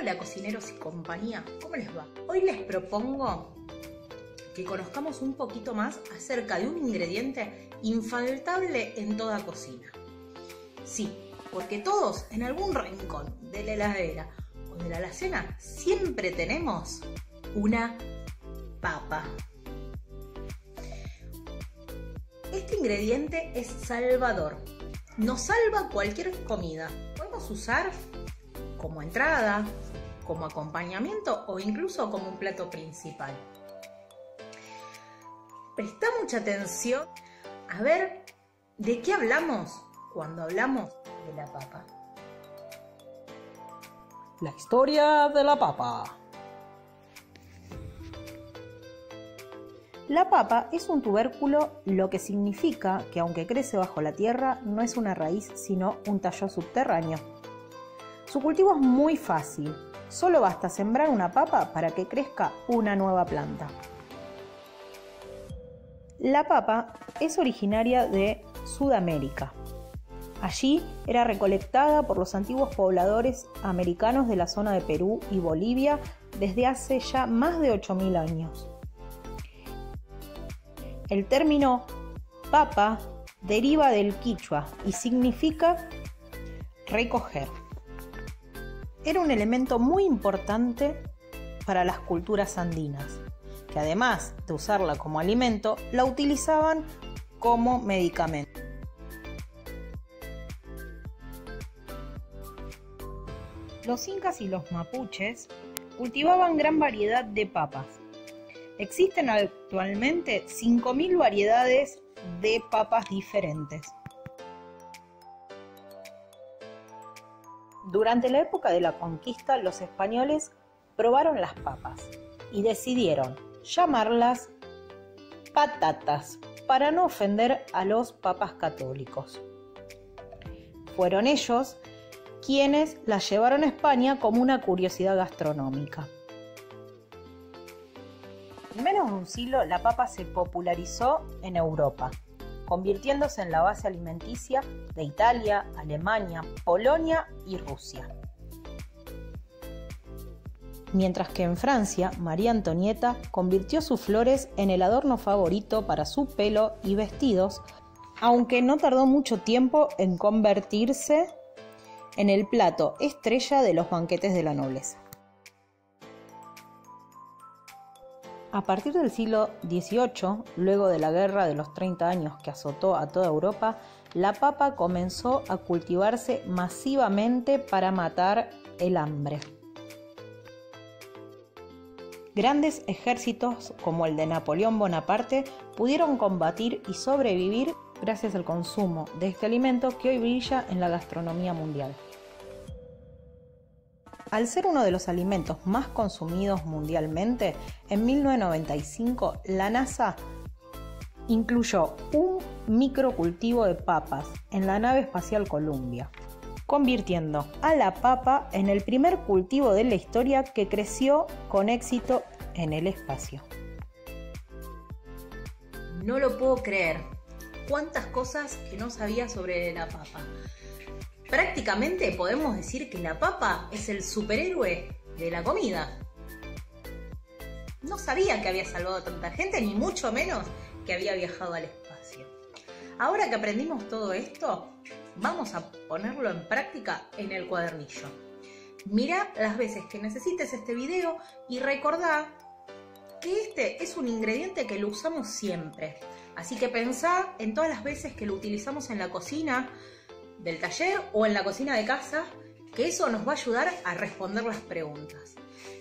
Hola cocineros y compañía, ¿cómo les va? Hoy les propongo que conozcamos un poquito más acerca de un ingrediente infaltable en toda cocina. Sí, porque todos en algún rincón de la heladera o de la alacena siempre tenemos una papa. Este ingrediente es salvador. Nos salva cualquier comida. Podemos usar como entrada, como acompañamiento o incluso como un plato principal. Presta mucha atención a ver de qué hablamos cuando hablamos de la papa. La historia de la papa. La papa es un tubérculo, lo que significa que aunque crece bajo la tierra, no es una raíz, sino un tallo subterráneo. Su cultivo es muy fácil, solo basta sembrar una papa para que crezca una nueva planta. La papa es originaria de Sudamérica. Allí era recolectada por los antiguos pobladores americanos de la zona de Perú y Bolivia desde hace ya más de 8.000 años. El término papa deriva del quichua y significa recoger era un elemento muy importante para las culturas andinas, que además de usarla como alimento, la utilizaban como medicamento. Los incas y los mapuches cultivaban gran variedad de papas. Existen actualmente 5.000 variedades de papas diferentes. Durante la época de la conquista, los españoles probaron las papas y decidieron llamarlas patatas para no ofender a los papas católicos. Fueron ellos quienes las llevaron a España como una curiosidad gastronómica. En menos de un siglo la papa se popularizó en Europa convirtiéndose en la base alimenticia de Italia, Alemania, Polonia y Rusia. Mientras que en Francia, María Antonieta convirtió sus flores en el adorno favorito para su pelo y vestidos, aunque no tardó mucho tiempo en convertirse en el plato estrella de los banquetes de la nobleza. A partir del siglo XVIII, luego de la Guerra de los 30 años que azotó a toda Europa, la papa comenzó a cultivarse masivamente para matar el hambre. Grandes ejércitos como el de Napoleón Bonaparte pudieron combatir y sobrevivir gracias al consumo de este alimento que hoy brilla en la gastronomía mundial. Al ser uno de los alimentos más consumidos mundialmente, en 1995 la NASA incluyó un microcultivo de papas en la nave espacial Columbia, convirtiendo a la papa en el primer cultivo de la historia que creció con éxito en el espacio. No lo puedo creer. Cuántas cosas que no sabía sobre la papa. Prácticamente podemos decir que la papa es el superhéroe de la comida. No sabía que había salvado a tanta gente, ni mucho menos que había viajado al espacio. Ahora que aprendimos todo esto, vamos a ponerlo en práctica en el cuadernillo. Mira las veces que necesites este video y recordá que este es un ingrediente que lo usamos siempre. Así que pensá en todas las veces que lo utilizamos en la cocina, del taller o en la cocina de casa, que eso nos va a ayudar a responder las preguntas.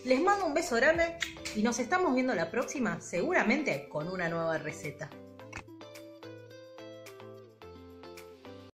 Les mando un beso grande y nos estamos viendo la próxima, seguramente con una nueva receta.